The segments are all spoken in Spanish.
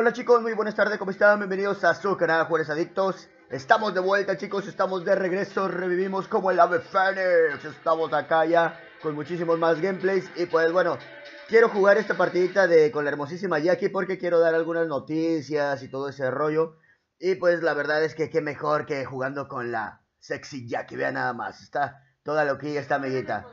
Hola chicos, muy buenas tardes, ¿cómo están? Bienvenidos a su canal Juárez Adictos. Estamos de vuelta chicos, estamos de regreso, revivimos como el ave fénix. Estamos acá ya con muchísimos más gameplays y pues bueno, quiero jugar esta partidita de con la hermosísima Jackie porque quiero dar algunas noticias y todo ese rollo. Y pues la verdad es que qué mejor que jugando con la sexy Jackie, vean nada más, está toda loquilla esta amiguita.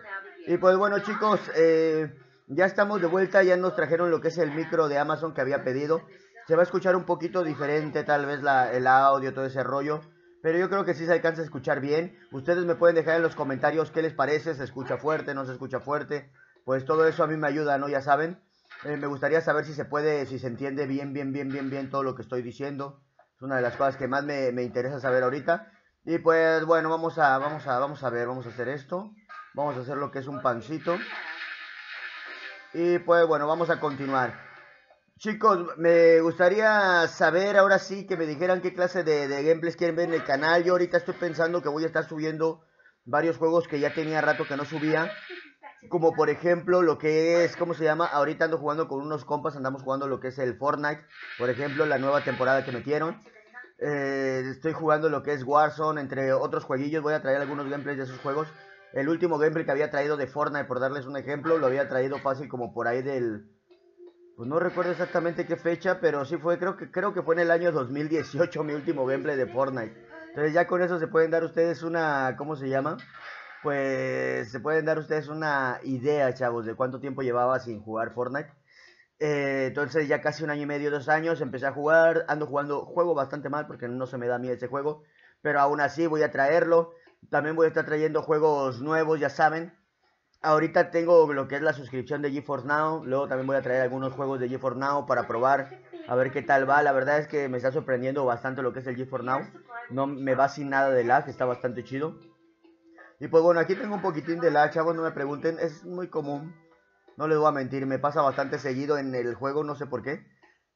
Y pues bueno chicos, eh, ya estamos de vuelta, ya nos trajeron lo que es el micro de Amazon que había pedido. Se va a escuchar un poquito diferente tal vez el audio, todo ese rollo. Pero yo creo que sí se alcanza a escuchar bien. Ustedes me pueden dejar en los comentarios qué les parece, se escucha fuerte, no se escucha fuerte. Pues todo eso a mí me ayuda, ¿no? Ya saben. Eh, me gustaría saber si se puede, si se entiende bien, bien, bien, bien, bien todo lo que estoy diciendo. Es una de las cosas que más me, me interesa saber ahorita. Y pues bueno, vamos a, vamos a, vamos a ver, vamos a hacer esto. Vamos a hacer lo que es un pancito. Y pues bueno, vamos a continuar. Chicos, me gustaría saber ahora sí que me dijeran qué clase de, gameplays quieren ver en el canal. Yo ahorita estoy pensando que voy a estar subiendo varios juegos que ya tenía rato que no subía. Como por ejemplo lo que es, ¿cómo se llama? Ahorita ando jugando con unos compas, andamos jugando lo que es el Fortnite. Por ejemplo, la nueva temporada que metieron. Eh, estoy jugando lo que es Warzone, entre otros jueguillos. Voy a traer algunos gameplays de esos juegos. El último gameplay que había traído de Fortnite, por darles un ejemplo, lo había traído fácil como por ahí del pues no recuerdo exactamente qué fecha, pero sí fue, creo que, creo que fue en el año 2018 mi último gameplay de Fortnite. Entonces ya con eso se pueden dar ustedes una, ¿cómo se llama? Pues se pueden dar ustedes una idea, chavos, de cuánto tiempo llevaba sin jugar Fortnite. Eh, entonces ya casi un año y medio, dos años, empecé a jugar, ando jugando, juego bastante mal porque no se me da a mí ese juego, pero aún así voy a traerlo. También voy a estar trayendo juegos nuevos, ya saben. Ahorita tengo lo que es la suscripción de GeForce Now. Luego también voy a traer algunos juegos de GeForce Now para probar. A ver qué tal va. La verdad es que me está sorprendiendo bastante lo que es el GeForce Now. No me va sin nada de lag. Está bastante chido. Y pues bueno, aquí tengo un poquitín de lag, chavos. No me pregunten. Es muy común. No les voy a mentir. Me pasa bastante seguido en el juego. No sé por qué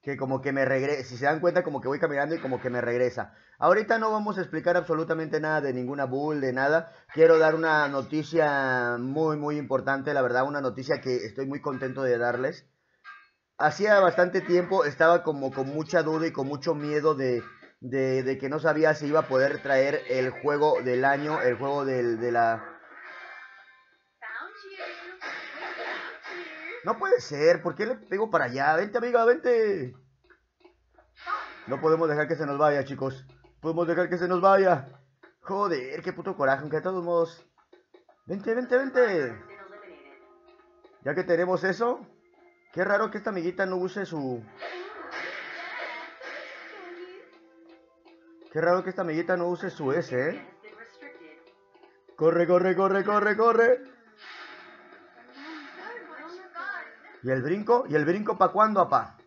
que como que me regresa, si se dan cuenta como que voy caminando y como que me regresa. Ahorita no vamos a explicar absolutamente nada de ninguna bull, de nada. Quiero dar una noticia muy muy importante, la verdad, una noticia que estoy muy contento de darles. Hacía bastante tiempo estaba como con mucha duda y con mucho miedo de, de, de que no sabía si iba a poder traer el juego del año, el juego de la No puede ser, ¿por qué le pego para allá? Vente, amiga, vente. No podemos dejar que se nos vaya, chicos. Podemos dejar que se nos vaya. Joder, qué puto coraje, aunque de todos modos. Vente, vente, vente. Ya que tenemos eso, qué raro que esta amiguita no use su... Qué raro que esta amiguita no use su S, ¿eh? Corre, corre, corre, corre, corre. ¿Y el brinco? ¿Y el brinco para cuándo, apá?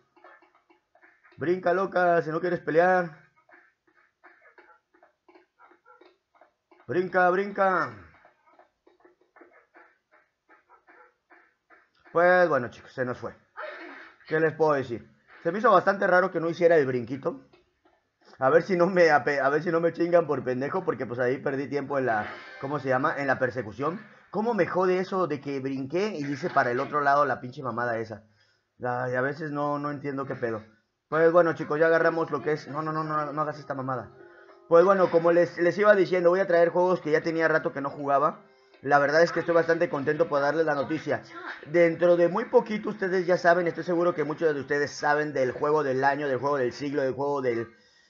Brinca, loca, si no quieres pelear. Brinca, brinca. Pues bueno, chicos, se nos fue. ¿Qué les puedo decir? Se me hizo bastante raro que no hiciera el brinquito. A ver si no me a ver si no me chingan por pendejo porque pues ahí perdí tiempo en la ¿cómo se llama? en la persecución. ¿Cómo me jode eso de que brinqué y dice para el otro lado la pinche mamada esa? Ay, a veces no, no entiendo qué pedo. Pues bueno, chicos, ya agarramos lo que es... No, no, no, no, no hagas esta mamada. Pues bueno, como les, les iba diciendo, voy a traer juegos que ya tenía rato que no jugaba. La verdad es que estoy bastante contento por darles la noticia. Dentro de muy poquito, ustedes ya saben, estoy seguro que muchos de ustedes saben del juego del año, del juego del siglo, del juego del,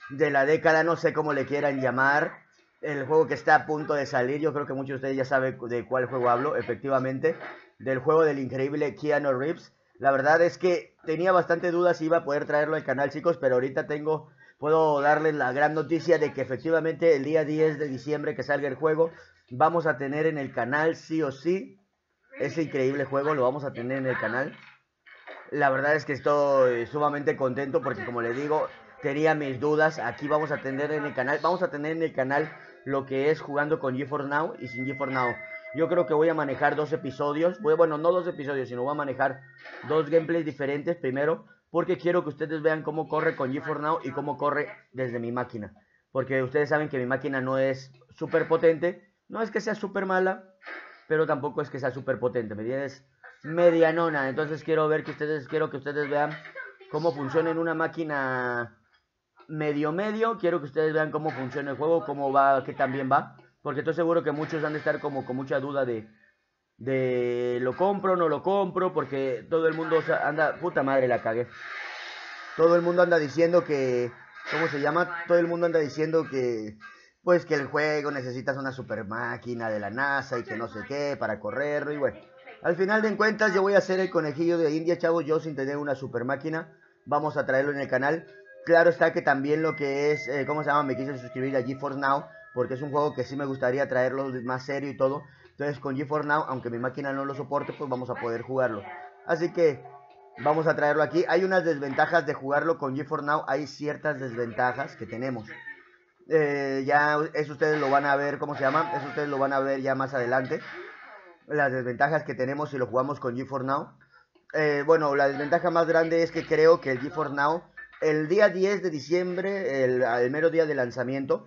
de la década, no sé cómo le quieran llamar el juego que está a punto de salir. Yo creo que muchos de ustedes ya saben de cuál juego hablo, efectivamente. Del juego del increíble Keanu Reeves. La verdad es que tenía bastante dudas si iba a poder traerlo al canal, chicos, pero ahorita tengo, puedo darles la gran noticia de que efectivamente el día 10 de diciembre que salga el juego, vamos a tener en el canal sí o sí ese increíble juego, lo vamos a tener en el canal. La verdad es que estoy sumamente contento porque como les digo, tenía mis dudas. Aquí vamos a tener en el canal, vamos a tener en el canal lo que es jugando con GeForce Now y sin GeForce Now. Yo creo que voy a manejar dos episodios, bueno, no dos episodios, sino voy a manejar dos gameplays diferentes primero, porque quiero que ustedes vean cómo corre con GeForce Now y cómo corre desde mi máquina. Porque ustedes saben que mi máquina no es súper potente, no es que sea súper mala, pero tampoco es que sea súper potente, ¿me entiendes? Medianona, entonces quiero ver que ustedes, quiero que ustedes vean cómo funciona en una máquina medio medio. Quiero que ustedes vean cómo funciona el juego, cómo va, qué también va. Porque estoy seguro que muchos van a estar como con mucha duda de, de lo compro, no lo compro, porque todo el mundo anda, puta madre la cagué. Todo el mundo anda diciendo que, ¿cómo se llama? Todo el mundo anda diciendo que, pues que el juego necesitas una super máquina de la NASA y que no sé qué para correrlo y bueno. Al final de cuentas yo voy a hacer el conejillo de India, chavos, yo sin tener una super máquina. Vamos a traerlo en el canal. Claro está que también lo que es, eh, ¿cómo se llama? Me quise suscribir a GeForce Now porque es un juego que sí me gustaría traerlo más serio y todo. Entonces con GeForce Now, aunque mi máquina no lo soporte, pues vamos a poder jugarlo. Así que vamos a traerlo aquí. Hay unas desventajas de jugarlo con GeForce Now, hay ciertas desventajas que tenemos. Eh, ya eso ustedes lo van a ver, ¿cómo se llama? Eso ustedes lo van a ver ya más adelante. Las desventajas que tenemos si lo jugamos con GeForce Now. Eh, bueno, la desventaja más grande es que creo que el GeForce Now el día 10 de diciembre, el, mero día de lanzamiento,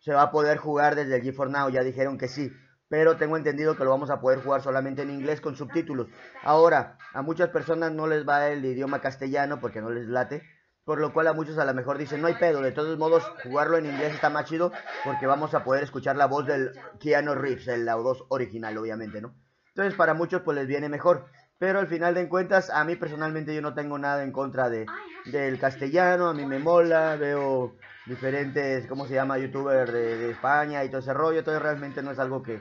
se va a poder jugar desde el GeForce Now. Ya dijeron que sí. Pero tengo entendido que lo vamos a poder jugar solamente en inglés con subtítulos. Ahora, a muchas personas no les va el idioma castellano porque no les late. Por lo cual a muchos a lo mejor dicen, no hay pedo. De todos modos, jugarlo en inglés está más chido porque vamos a poder escuchar la voz del Keanu Reeves, el la original, obviamente, ¿no? Entonces, para muchos, pues les viene mejor. Pero al final de cuentas, a mí personalmente yo no tengo nada en contra de, del castellano, a mí me mola, veo diferentes, ¿cómo se llama?, youtubers de, España y todo ese rollo, entonces realmente no es algo que,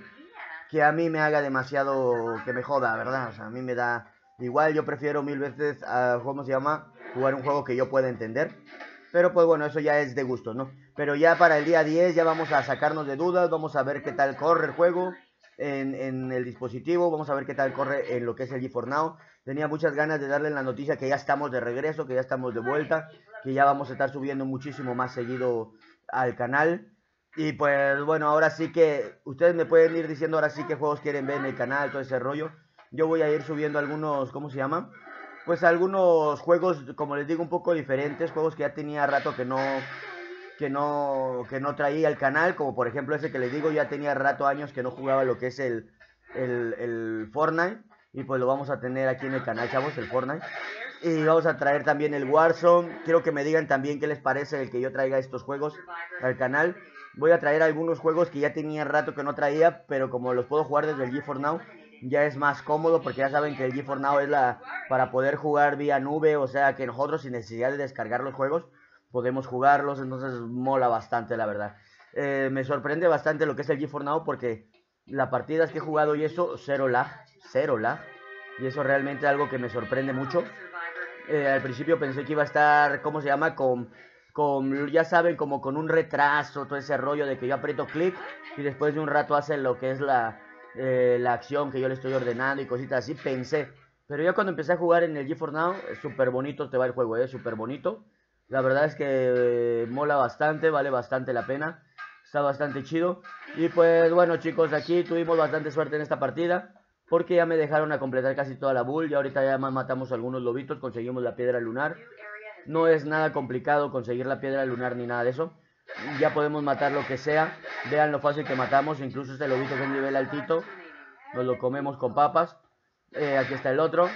que a mí me haga demasiado, que me joda, ¿verdad? O sea, a mí me da igual, yo prefiero mil veces, a, ¿cómo se llama?, jugar un juego que yo pueda entender. Pero pues bueno, eso ya es de gusto, ¿no? Pero ya para el día 10 ya vamos a sacarnos de dudas, vamos a ver qué tal corre el juego en, el dispositivo. Vamos a ver qué tal corre en lo que es el GeForce Now. Tenía muchas ganas de darle la noticia que ya estamos de regreso, que ya estamos de vuelta, que ya vamos a estar subiendo muchísimo más seguido al canal. Y pues bueno, ahora sí que ustedes me pueden ir diciendo ahora sí qué juegos quieren ver en el canal, todo ese rollo. Yo voy a ir subiendo algunos, ¿cómo se llama? Pues algunos juegos, como les digo, un poco diferentes, juegos que ya tenía rato que no que no, que no traía el canal, como por ejemplo ese que les digo, ya tenía rato años que no jugaba lo que es el, el, el Fortnite, y pues lo vamos a tener aquí en el canal, chavos, el Fortnite. Y vamos a traer también el Warzone. Quiero que me digan también qué les parece el que yo traiga estos juegos al canal. Voy a traer algunos juegos que ya tenía rato que no traía, pero como los puedo jugar desde el GeForce Now, ya es más cómodo porque ya saben que el GeForce Now es la para poder jugar vía nube, o sea que nosotros sin necesidad de descargar los juegos podemos jugarlos, entonces mola bastante, la verdad. Eh, me sorprende bastante lo que es el GeForce Now porque las partidas que he jugado y eso, cero lag, cero lag. Y eso realmente es algo que me sorprende mucho. Eh, al principio pensé que iba a estar, ¿cómo se llama? Con, con, ya saben, como con un retraso, todo ese rollo de que yo aprieto clic y después de un rato hace lo que es la, eh, la acción que yo le estoy ordenando y cositas así. Pensé. Pero ya cuando empecé a jugar en el GeForce Now, es súper bonito te va el juego, es súper bonito. La verdad es que eh, mola bastante, vale bastante la pena. Está bastante chido. Y pues bueno chicos, aquí tuvimos bastante suerte en esta partida. Porque ya me dejaron a completar casi toda la bull. Y ahorita ya más matamos algunos lobitos, conseguimos la piedra lunar. No es nada complicado conseguir la piedra lunar ni nada de eso. Ya podemos matar lo que sea. Vean lo fácil que matamos. Incluso este lobito es de nivel altito. Nos lo comemos con papas. Eh, aquí está el otro.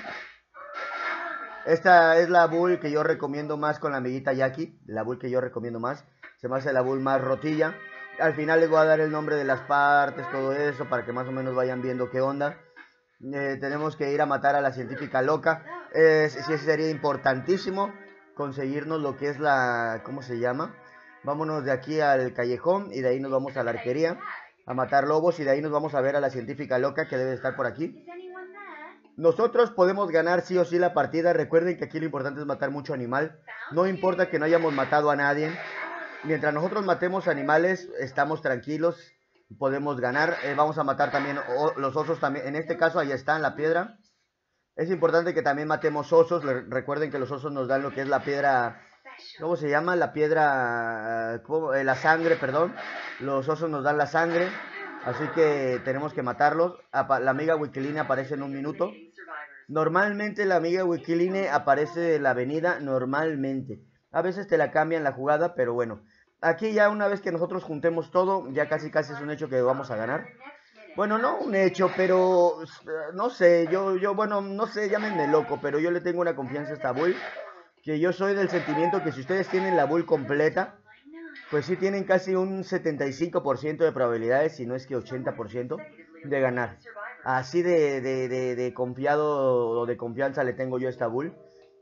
Esta es la bull que yo recomiendo más con la amiguita Jackie. La bull que yo recomiendo más. Se me hace la bull más rotilla. Al final les voy a dar el nombre de las partes, todo eso, para que más o menos vayan viendo qué onda. Eh, tenemos que ir a matar a la científica loca. Eh, sí, sería importantísimo conseguirnos lo que es la... ¿Cómo se llama? Vámonos de aquí al callejón y de ahí nos vamos a la arquería a matar lobos y de ahí nos vamos a ver a la científica loca que debe estar por aquí. Nosotros podemos ganar sí o sí la partida. Recuerden que aquí lo importante es matar mucho animal. No importa que no hayamos matado a nadie. Mientras nosotros matemos animales, estamos tranquilos. Podemos ganar. Eh, vamos a matar también los osos. también En este caso, ahí está en la piedra. Es importante que también matemos osos. recuerden que los osos nos dan lo que es la piedra... ¿Cómo se llama? La piedra... Eh, la sangre, perdón. Los osos nos dan la sangre. Así que tenemos que matarlos. La amiga Wikiline aparece en un minuto. Normalmente la amiga Wikiline aparece en la avenida, normalmente. A veces te la cambian la jugada, pero bueno. Aquí ya una vez que nosotros juntemos todo, ya casi casi es un hecho que vamos a ganar. Bueno, no un hecho, pero no sé, yo, yo, bueno, no sé, llámenme loco, pero yo le tengo una confianza a esta bull. que yo soy del sentimiento que si ustedes tienen la bull completa, pues sí tienen casi un 75% de probabilidades, si no es que 80% de ganar. Así de, confiado o de confianza le tengo yo a esta bull.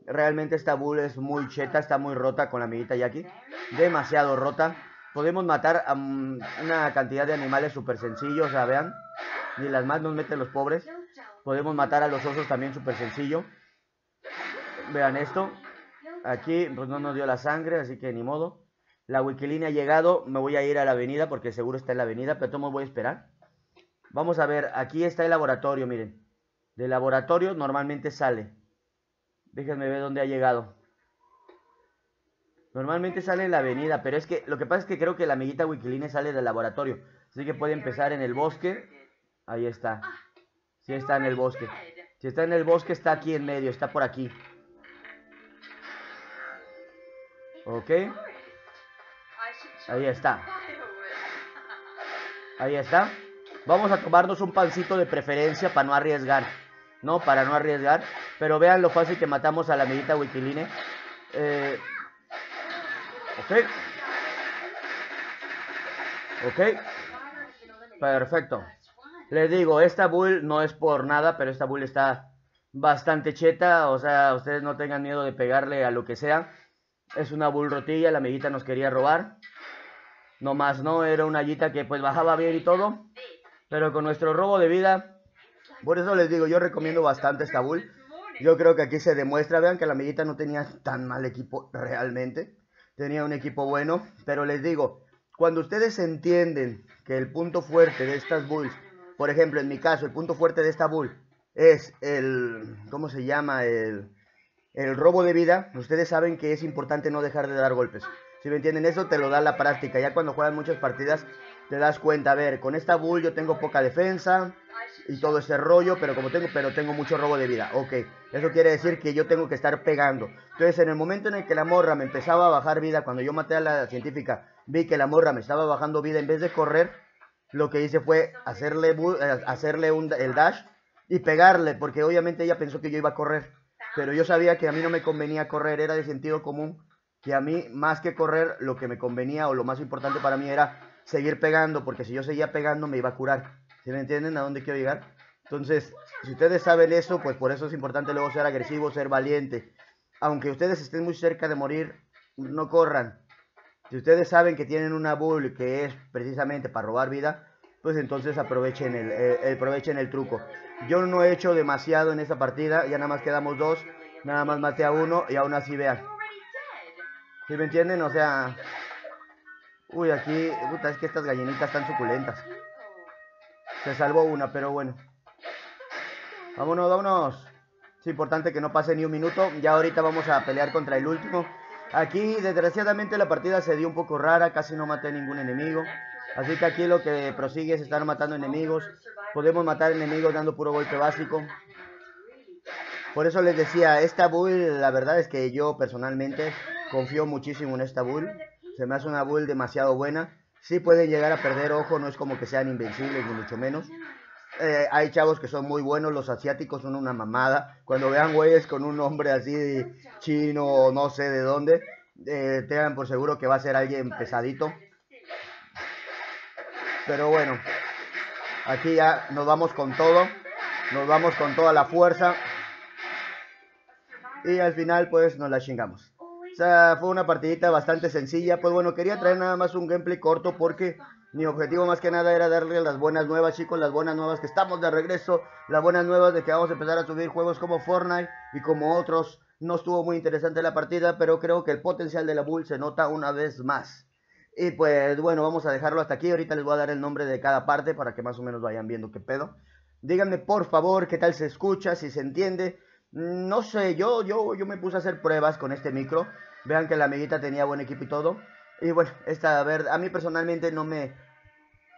Realmente esta bull es muy cheta, está muy rota con la amiguita Jackie. Demasiado rota. Podemos matar a una cantidad de animales súper sencillos, o sea, vean. Ni las más nos meten los pobres. Podemos matar a los osos también súper sencillo. Vean esto. Aquí pues no nos dio la sangre, así que ni modo. La Wikilínea ha llegado. Me voy a ir a la avenida porque seguro está en la avenida, pero todos voy a esperar. Vamos a ver, aquí está el laboratorio, miren. Del laboratorio normalmente sale. Déjenme ver dónde ha llegado. Normalmente sale en la avenida, pero es que lo que pasa es que creo que la amiguita Wikiline sale del laboratorio. Así que puede empezar en el bosque. Ahí está. Sí está en el bosque. Si está en el bosque, está aquí en medio, está por aquí. Ok. Ahí está. Ahí está. Vamos a tomarnos un pancito de preferencia para no arriesgar. No, para no arriesgar. Pero vean lo fácil que matamos a la amiguita Wikiline. Eh, Ok. Ok. Perfecto. Les digo, esta bull no es por nada, pero esta bull está bastante cheta. O sea, ustedes no tengan miedo de pegarle a lo que sea. Es una bull rotilla, la amiguita nos quería robar. No más no, era una yita que pues bajaba bien y todo. Pero con nuestro robo de vida, por eso les digo, yo recomiendo bastante esta bull. Yo creo que aquí se demuestra, vean que la amiguita no tenía tan mal equipo realmente tenía un equipo bueno, pero les digo, cuando ustedes entienden que el punto fuerte de estas Bulls, por ejemplo, en mi caso, el punto fuerte de esta Bull es el, ¿cómo se llama? El, el robo de vida, ustedes saben que es importante no dejar de dar golpes. Si me entienden, eso te lo da la práctica. Ya cuando juegan muchas partidas, te das cuenta, a ver, con esta bull yo tengo poca defensa, y todo ese rollo, pero como tengo, pero tengo mucho robo de vida. Ok, eso quiere decir que yo tengo que estar pegando. Entonces, en el momento en el que la morra me empezaba a bajar vida, cuando yo maté a la científica, vi que la morra me estaba bajando vida en vez de correr, lo que hice fue hacerle, eh, hacerle un, el dash y pegarle, porque obviamente ella pensó que yo iba a correr. Pero yo sabía que a mí no me convenía correr, era de sentido común, que a mí más que correr, lo que me convenía o lo más importante para mí era seguir pegando, porque si yo seguía pegando me iba a curar. ¿Sí me entienden a dónde quiero llegar? Entonces, si ustedes saben eso, pues por eso es importante luego ser agresivo, ser valiente. Aunque ustedes estén muy cerca de morir, no corran. Si ustedes saben que tienen una bull que es precisamente para robar vida, pues entonces aprovechen el, eh, aprovechen el truco. Yo no he hecho demasiado en esta partida, ya nada más quedamos dos, nada más maté a uno y aún así vean. ¿Sí me entienden? O sea... Uy, aquí, puta, es que estas gallinitas están suculentas. Se salvó una, pero bueno. Vámonos, vámonos. Es importante que no pase ni un minuto. Ya ahorita vamos a pelear contra el último. Aquí, desgraciadamente, la partida se dio un poco rara. Casi no maté ningún enemigo. Así que aquí lo que prosigue es estar matando enemigos. Podemos matar enemigos dando puro golpe básico. Por eso les decía, esta build, la verdad es que yo personalmente confío muchísimo en esta build. Se me hace una build demasiado buena. Sí pueden llegar a perder, ojo, no es como que sean invencibles, ni mucho menos. Eh, hay chavos que son muy buenos, los asiáticos son una mamada. Cuando vean güeyes con un nombre así chino o no sé de dónde, eh, tengan por seguro que va a ser alguien pesadito. Pero bueno, aquí ya nos vamos con todo, nos vamos con toda la fuerza. Y al final pues nos la chingamos sea, fue una partidita bastante sencilla. Pues bueno, quería traer nada más un gameplay corto porque mi objetivo más que nada era darle las buenas nuevas, chicos, las buenas nuevas que estamos de regreso, las buenas nuevas de que vamos a empezar a subir juegos como Fortnite y como otros. No estuvo muy interesante la partida, pero creo que el potencial de la Bull se nota una vez más. Y pues bueno, vamos a dejarlo hasta aquí. Ahorita les voy a dar el nombre de cada parte para que más o menos vayan viendo qué pedo. Díganme por favor qué tal se escucha, si se entiende. No sé, yo, yo, yo me puse a hacer pruebas con este micro. Vean que la amiguita tenía buen equipo y todo. Y bueno, esta, a ver, a mí personalmente no me...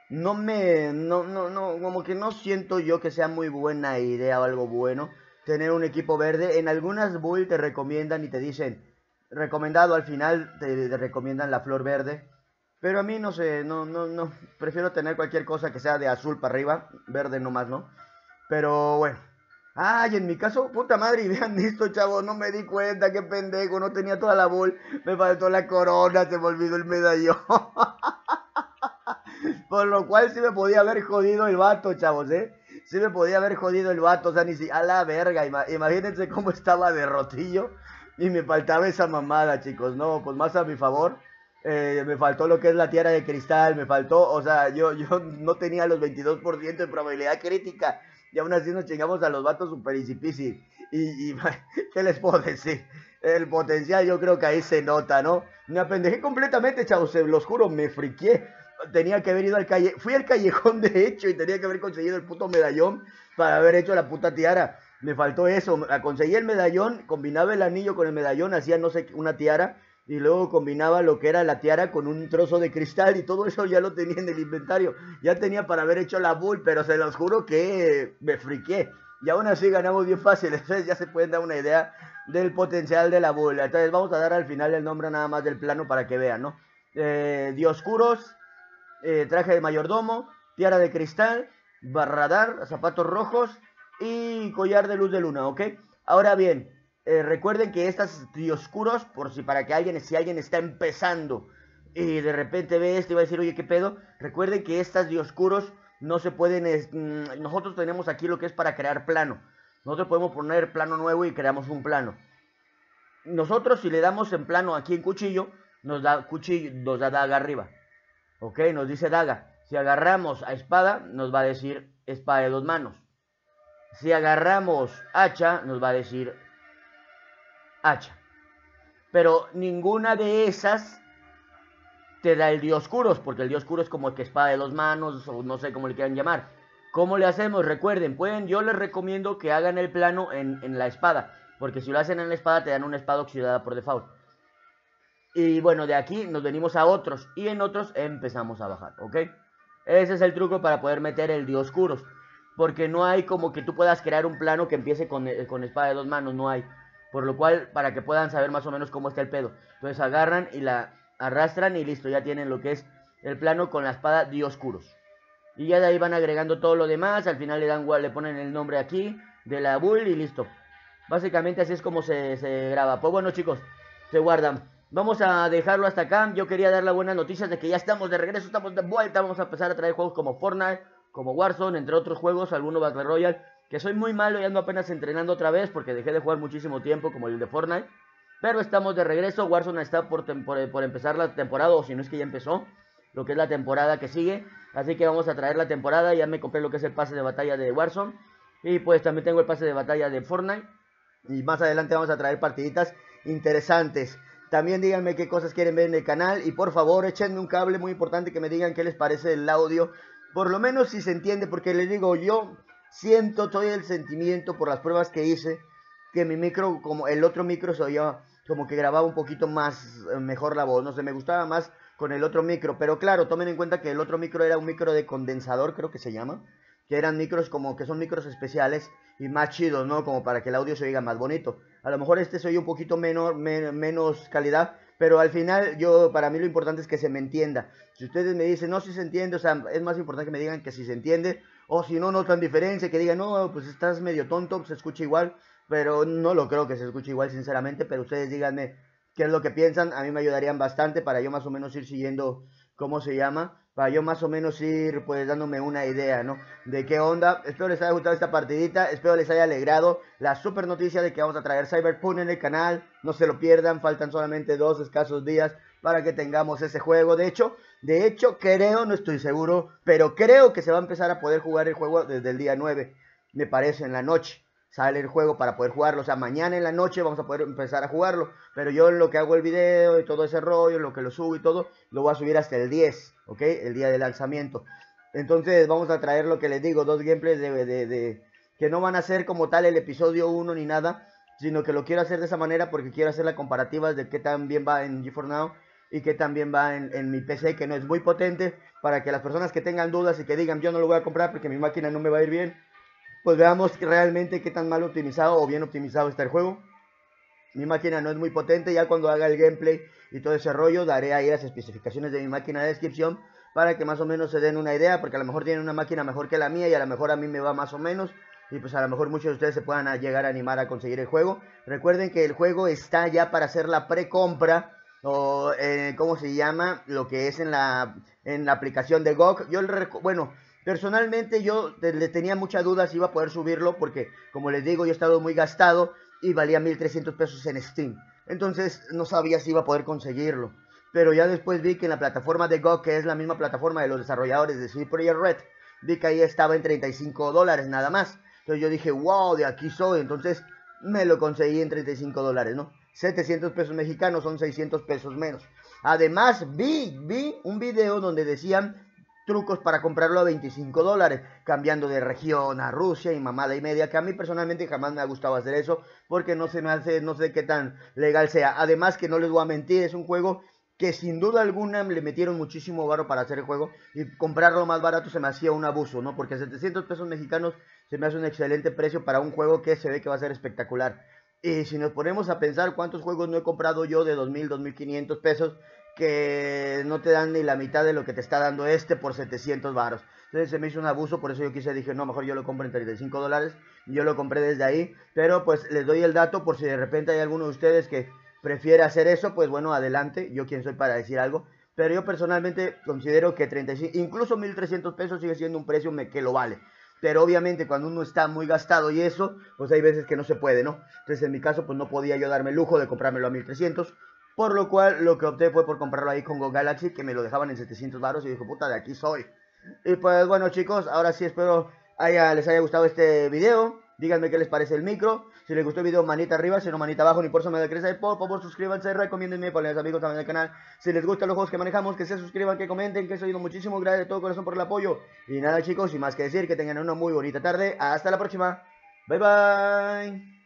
No me... No, no, no, como que no siento yo que sea muy buena idea o algo bueno tener un equipo verde. En algunas builds te recomiendan y te dicen, recomendado al final, te, te recomiendan la flor verde. Pero a mí no sé, no, no, no. Prefiero tener cualquier cosa que sea de azul para arriba, verde nomás, ¿no? Pero bueno, Ay, en mi caso, puta madre, y vean esto, chavos, no me di cuenta, qué pendejo, no tenía toda la bol, me faltó la corona, se me olvidó el medallón. Por lo cual sí me podía haber jodido el vato, chavos, ¿eh? Sí me podía haber jodido el vato, o sea, ni si... A la verga, imagínense cómo estaba de rotillo y me faltaba esa mamada, chicos, no, pues más a mi favor. Eh, me faltó lo que es la tierra de cristal, me faltó, o sea, yo, yo no tenía los 22% de probabilidad crítica y aún así nos chingamos a los vatos super Y, y, ¿qué les puedo decir? El potencial yo creo que ahí se nota, ¿no? Me apendejé completamente, chavos, se los juro, me friqué. Tenía que haber ido al calle, fui al callejón de hecho y tenía que haber conseguido el puto medallón para haber hecho la puta tiara. Me faltó eso, conseguí el medallón, combinaba el anillo con el medallón, hacía no sé, una tiara y luego combinaba lo que era la tiara con un trozo de cristal y todo eso ya lo tenía en el inventario. Ya tenía para haber hecho la bull, pero se los juro que me friqué. Y aún así ganamos bien fácil, entonces ya se pueden dar una idea del potencial de la bull. Entonces vamos a dar al final el nombre nada más del plano para que vean, ¿no? Eh, Dioscuros, eh, traje de mayordomo, tiara de cristal, barradar, zapatos rojos y collar de luz de luna, ¿ok? Ahora bien, eh, recuerden que estas dioscuros, por si para que alguien, si alguien está empezando y de repente ve esto y va a decir, oye, ¿qué pedo? Recuerden que estas dioscuros no se pueden, mm, nosotros tenemos aquí lo que es para crear plano. Nosotros podemos poner plano nuevo y creamos un plano. Nosotros si le damos en plano aquí en cuchillo, nos da cuchillo, nos da daga arriba. Ok, nos dice daga. Si agarramos a espada, nos va a decir espada de dos manos. Si agarramos hacha, nos va a decir hacha. Pero ninguna de esas te da el Dioscuros, porque el Dioscuro es como el que espada de dos manos, o no sé cómo le quieran llamar. ¿Cómo le hacemos? Recuerden, pueden, yo les recomiendo que hagan el plano en, en la espada, porque si lo hacen en la espada te dan una espada oxidada por default. Y bueno, de aquí nos venimos a otros, y en otros empezamos a bajar, ¿ok? Ese es el truco para poder meter el Dioscuros, porque no hay como que tú puedas crear un plano que empiece con, eh, con espada de dos manos, no hay. Por lo cual, para que puedan saber más o menos cómo está el pedo. Entonces agarran y la arrastran y listo, ya tienen lo que es el plano con la espada Dioscuros. Y ya de ahí van agregando todo lo demás, al final le dan le ponen el nombre aquí de la bull y listo. Básicamente así es como se, se graba. Pues bueno chicos, se guardan. Vamos a dejarlo hasta acá. Yo quería dar las buenas noticias de que ya estamos de regreso, estamos de vuelta. Vamos a empezar a traer juegos como Fortnite, como Warzone, entre otros juegos, algunos Battle Royale que soy muy malo y ando apenas entrenando otra vez porque dejé de jugar muchísimo tiempo como el de Fortnite. Pero estamos de regreso, Warzone está por, por, empezar la temporada, o si no es que ya empezó, lo que es la temporada que sigue. Así que vamos a traer la temporada, ya me compré lo que es el pase de batalla de Warzone. Y pues también tengo el pase de batalla de Fortnite. Y más adelante vamos a traer partiditas interesantes. También díganme qué cosas quieren ver en el canal. Y por favor, échenme un cable muy importante que me digan qué les parece el audio. Por lo menos si se entiende, porque les digo, yo siento todo el sentimiento por las pruebas que hice, que mi micro, como el otro micro se oía como que grababa un poquito más eh, mejor la voz, no sé, me gustaba más con el otro micro, pero claro, tomen en cuenta que el otro micro era un micro de condensador, creo que se llama, que eran micros como que son micros especiales y más chidos, ¿no? Como para que el audio se oiga más bonito. A lo mejor este se oye un poquito menor, menos calidad, pero al final yo, para mí lo importante es que se me entienda. Si ustedes me dicen, no, si se entiende, o sea, es más importante que me digan que si se entiende, o si no notan diferencia, que digan, no, pues estás medio tonto, se escucha igual. Pero no lo creo que se escuche igual, sinceramente. Pero ustedes díganme qué es lo que piensan. A mí me ayudarían bastante para yo más o menos ir siguiendo, ¿cómo se llama? Para yo más o menos ir pues dándome una idea, ¿no? De qué onda. Espero les haya gustado esta partidita. Espero les haya alegrado la super noticia de que vamos a traer Cyberpunk en el canal. No se lo pierdan. Faltan solamente dos escasos días para que tengamos ese juego. De hecho, de hecho, creo, no estoy seguro, pero creo que se va a empezar a poder jugar el juego desde el día 9, me parece, en la noche. Sale el juego para poder jugarlo, o sea, mañana en la noche vamos a poder empezar a jugarlo, pero yo en lo que hago el video y todo ese rollo, lo que lo subo y todo, lo voy a subir hasta el 10, ¿ok? El día de lanzamiento. Entonces vamos a traer lo que les digo, dos gameplays de, que no van a ser como tal el episodio 1 ni nada, sino que lo quiero hacer de esa manera porque quiero hacer la comparativa de qué tan bien va en GeForce Now y que también va en, mi PC que no es muy potente para que las personas que tengan dudas y que digan yo no lo voy a comprar porque mi máquina no me va a ir bien, pues veamos realmente qué tan mal optimizado o bien optimizado está el juego. Mi máquina no es muy potente, ya cuando haga el gameplay y todo ese rollo daré ahí las especificaciones de mi máquina de descripción para que más o menos se den una idea, porque a lo mejor tienen una máquina mejor que la mía y a lo mejor a mí me va más o menos. y pues a lo mejor muchos de ustedes se puedan llegar a animar a conseguir el juego. Recuerden que el juego está ya para hacer la precompra o eh, cómo se llama lo que es en la en la aplicación de GOG. Yo bueno, personalmente yo le tenía mucha duda si iba a poder subirlo porque como les digo, yo he estado muy gastado y valía 1300 pesos en Steam. Entonces no sabía si iba a poder conseguirlo. Pero ya después vi que en la plataforma de GOG, que es la misma plataforma de los desarrolladores de Super Red, vi que ahí estaba en 35 dólares nada más. Entonces yo dije, wow, de aquí soy. Entonces me lo conseguí en 35 dólares, ¿no? 700 pesos mexicanos son 600 pesos menos. Además, vi, vi un video donde decían trucos para comprarlo a 25 dólares, cambiando de región a Rusia y mamada y media, que a mí personalmente jamás me ha gustado hacer eso, porque no se me hace, no sé qué tan legal sea. Además que no les voy a mentir, es un juego que sin duda alguna le metieron muchísimo baro para hacer el juego y comprarlo más barato se me hacía un abuso, ¿no? Porque 700 pesos mexicanos se me hace un excelente precio para un juego que se ve que va a ser espectacular. Y si nos ponemos a pensar cuántos juegos no he comprado yo de 2000, 2500 pesos que no te dan ni la mitad de lo que te está dando este por 700 varos. Entonces se me hizo un abuso, por eso yo quise, dije, no, mejor yo lo compro en 35 dólares. Yo lo compré desde ahí, pero pues les doy el dato por si de repente hay alguno de ustedes que prefiere hacer eso, pues bueno, adelante, yo quien soy para decir algo. Pero yo personalmente considero que 35, incluso 1300 pesos sigue siendo un precio que lo vale. Pero obviamente cuando uno está muy gastado y eso, pues hay veces que no se puede, ¿no? Entonces en mi caso, pues no podía yo darme el lujo de comprármelo a 1300. Por lo cual lo que opté fue por comprarlo ahí con Go Galaxy, que me lo dejaban en 700 baros y dije, puta, de aquí soy. Y pues bueno chicos, ahora sí espero les haya gustado este video. Díganme qué les parece el micro. Si les gustó el video, manita arriba, si no, manita abajo, ni por eso me da cresta. Por favor, suscríbanse, recomiéndenme, los amigos también del canal. Si les gustan los juegos que manejamos, que se suscriban, que comenten, que soy muchísimo. Gracias de todo corazón por el apoyo. Y nada, chicos, sin más que decir, que tengan una muy bonita tarde. Hasta la próxima. Bye, bye.